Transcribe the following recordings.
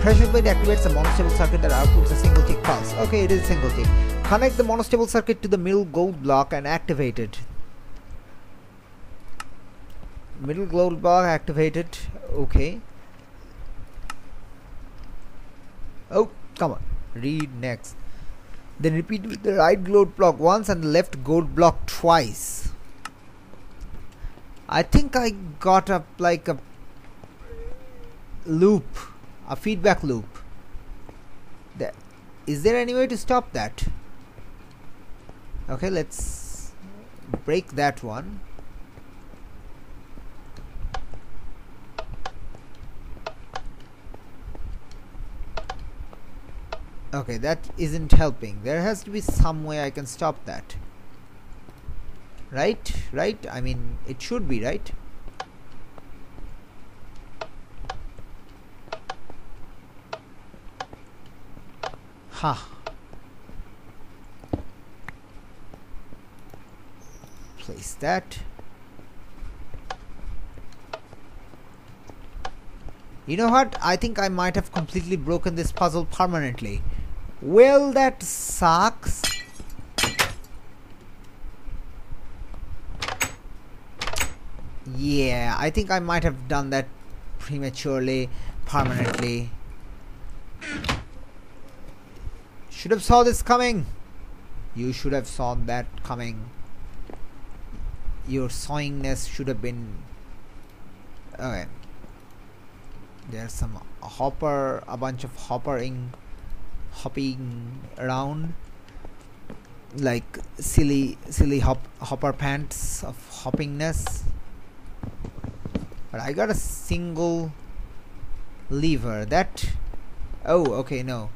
Pressure plate activates a monostable circuit that outputs a single tick pulse. Okay, it is a single tick. Connect the monostable circuit to the middle gold block and activate it. Middle gold block activated. Okay. Oh, come on. Read next. Then repeat with the right gold block once and the left gold block twice. I think I got up like a loop, a feedback loop. There, is there any way to stop that? Okay, let's break that one. Okay, that isn't helping. There has to be some way I can stop that. Right? Right? I mean, it should be, right? Ha. Place that. You know what? I think I might have completely broken this puzzle permanently. Well, that sucks. Yeah, I think I might have done that prematurely, permanently. Should have saw this coming. You should have saw that coming. Your sawingness should have been... Okay. There's some hopper, a bunch of hoppering hopping around like silly silly hop hopper pants of hoppingness but I got a single lever that oh okay no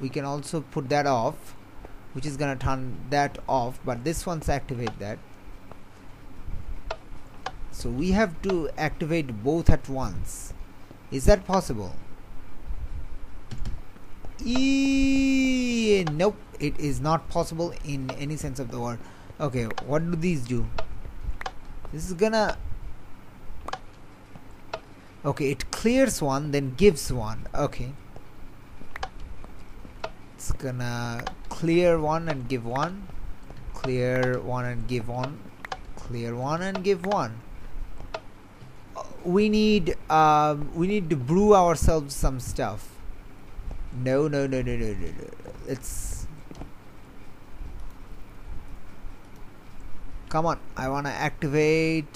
we can also put that off which is gonna turn that off but this one's activate that so we have to activate both at once is that possible E nope, it is not possible in any sense of the word. Okay, what do these do? This is gonna. Okay, it clears one, then gives one. Okay. It's gonna clear one and give one. Clear one and give one. Clear one and give one. We need um, we need to brew ourselves some stuff no, no, no, no, no, no, no. It's. Come on, I wanna activate.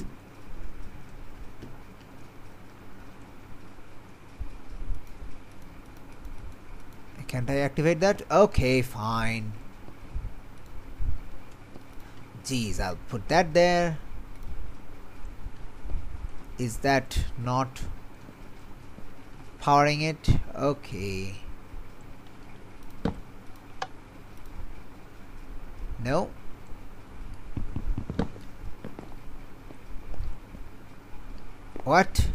Can't I activate that? Okay, fine. Geez, I'll put that there. Is that not powering it? Okay. No. What?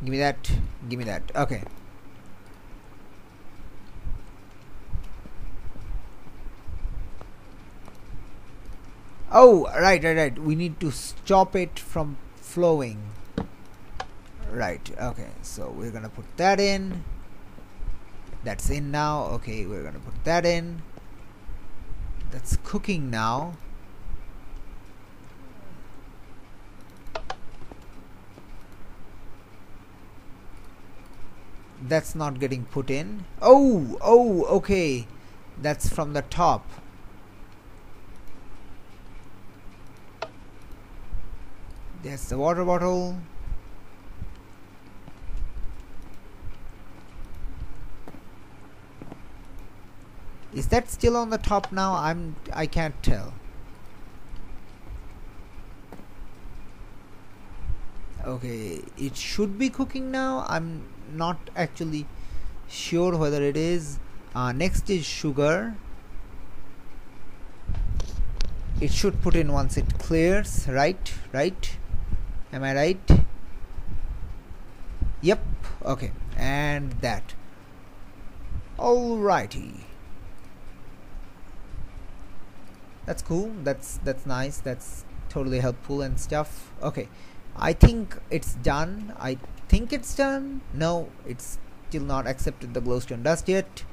Give me that. Give me that. Okay. Oh, right, right, right. We need to stop it from flowing. Right, okay. So we're gonna put that in. That's in now. Okay, we're gonna put that in that's cooking now that's not getting put in oh oh okay that's from the top there's the water bottle Is that still on the top now? I'm I can't tell. Okay, it should be cooking now. I'm not actually sure whether it is. Uh, next is sugar. It should put in once it clears, right? Right? Am I right? Yep. Okay. And that. Alrighty. That's cool. That's that's nice. That's totally helpful and stuff. Okay. I think it's done. I think it's done. No it's still not accepted the glowstone dust yet.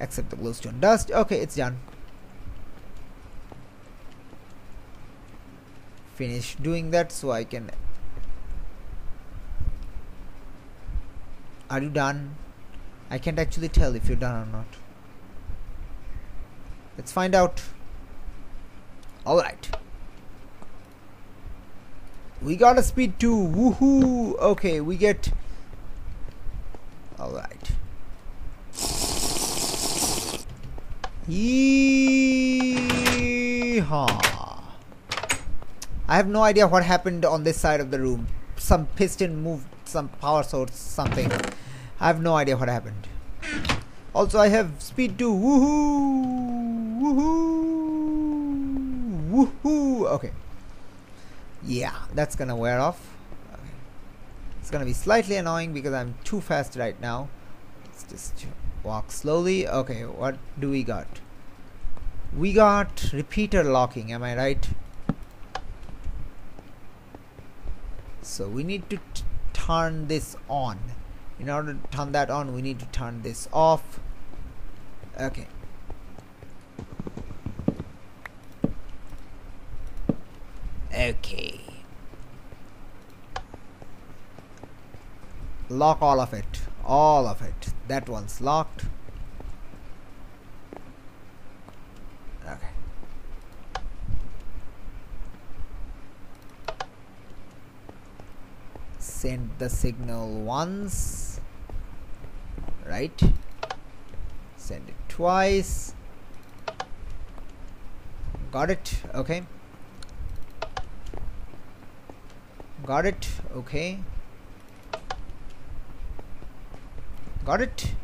Accept the glowstone dust. Okay it's done. Finish doing that so I can are you done? I can't actually tell if you're done or not. Let's find out. Alright we got a speed 2 woohoo. Okay we get. Alright Yeehaw. I have no idea what happened on this side of the room. Some piston moved some power source, something. I have no idea what happened. Also, I have speed 2. Woohoo! Woohoo! Woohoo! Okay. Yeah, that's gonna wear off. Okay. It's gonna be slightly annoying because I'm too fast right now. Let's just walk slowly. Okay, what do we got? We got repeater locking, am I right? So we need to turn this on. In order to turn that on, we need to turn this off. Okay. Okay. Lock all of it. All of it. That one's locked. Send the signal once right? Send it twice. Got it okay. Got it okay. Got it?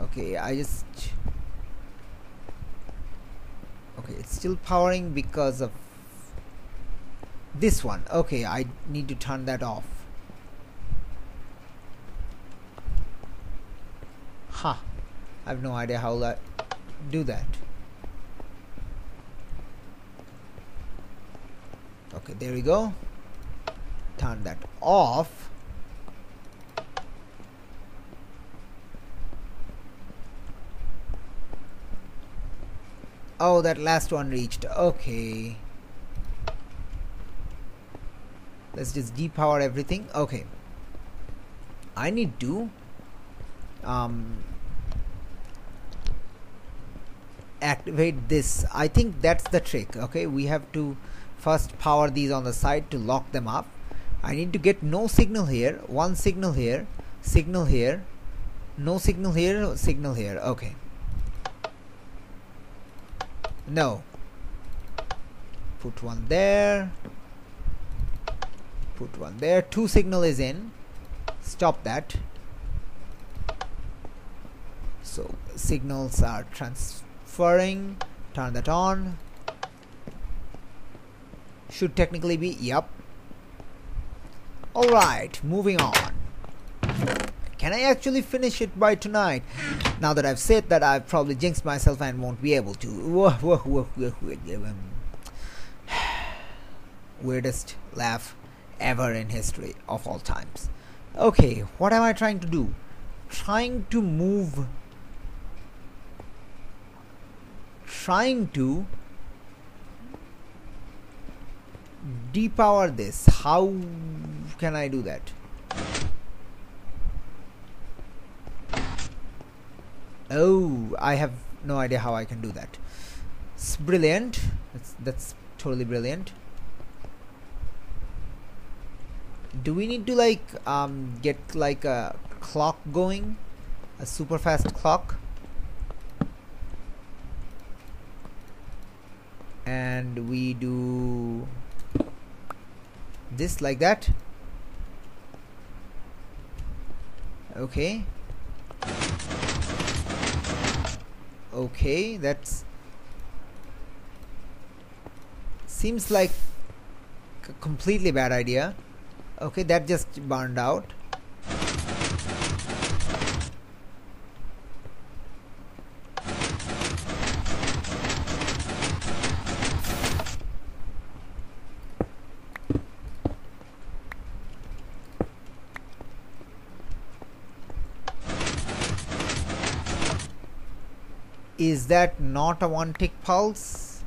Okay I just okay it's still powering because of this one. Okay I need to turn that off Huh. I have no idea how to do that. Okay, there we go. Turn that off. Oh, that last one reached. Okay. Let's just depower everything. Okay. I need to um, activate this. I think that's the trick okay? We have to first power these on the side to lock them up. I need to get no signal here one signal here signal here no signal here signal here okay. No. Put one there. Put one there. Two signal is in. Stop that. So signals are transferring turn that on. Should technically be yep. Alright moving on. Can I actually finish it by tonight? Now that I've said that I've probably jinxed myself and won't be able to. Weirdest laugh ever in history of all times. Okay what am I trying to do? Trying to move trying to depower this. How can I do that? Oh I have no idea how I can do that. It's brilliant. That's, that's totally brilliant. Do we need to like um, get like a clock going? A super fast clock and we do this like that. Okay. Okay that's seems like a completely bad idea. Okay that just burned out is that not a one tick pulse?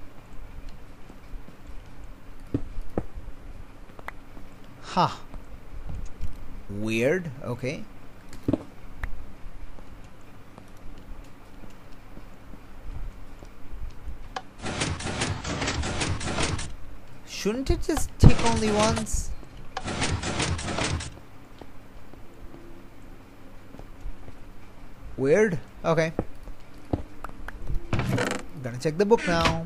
Huh. Weird. Okay. Shouldn't it just tick only once? Weird. Okay gonna check the book now.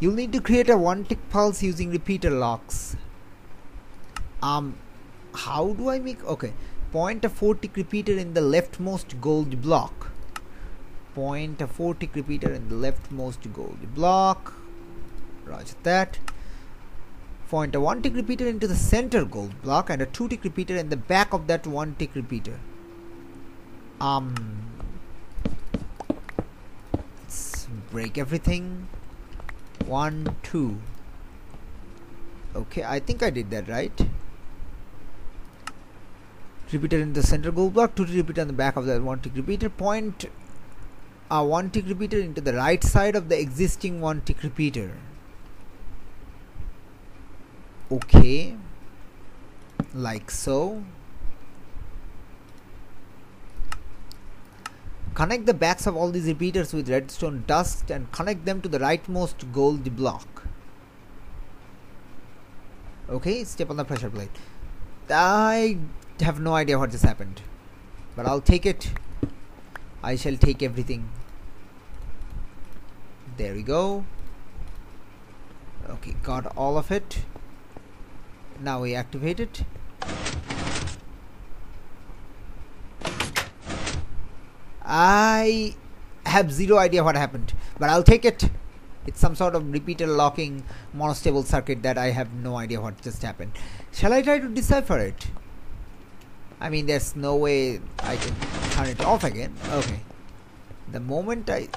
You'll need to create a one tick pulse using repeater locks. Um how do I make okay point a 4 tick repeater in the leftmost gold block. Point a 4 tick repeater in the leftmost gold block. Roger that. Point a 1 tick repeater into the center gold block and a 2 tick repeater in the back of that 1 tick repeater. Um let's break everything? One two. Okay I think I did that right. Repeater in the center gold block two repeater on the back of that one tick repeater. Point a one tick repeater into the right side of the existing one tick repeater. Okay. Like so connect the backs of all these repeaters with redstone dust and connect them to the rightmost gold block. Okay step on the pressure plate. I have no idea what just happened but I'll take it. I shall take everything. There we go. Okay got all of it. Now we activate it I have zero idea what happened but I'll take it. It's some sort of repeater locking monostable circuit that I have no idea what just happened. Shall I try to decipher it? I mean there's no way I can turn it off again. Okay. The moment I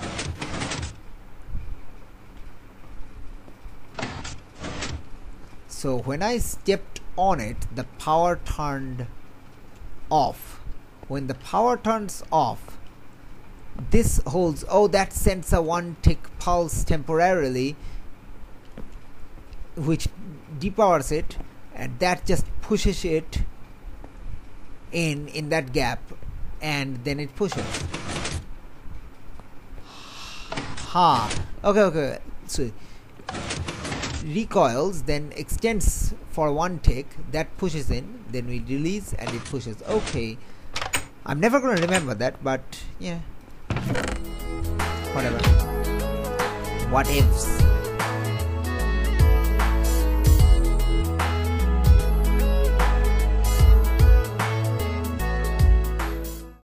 so when I stepped on it the power turned off. When the power turns off this holds oh that sends a one tick pulse temporarily which depowers it and that just pushes it in in that gap and then it pushes. Ha. Okay okay. So recoils then extends for one tick that pushes in then we release and it pushes. Okay. I'm never gonna remember that but yeah whatever. What ifs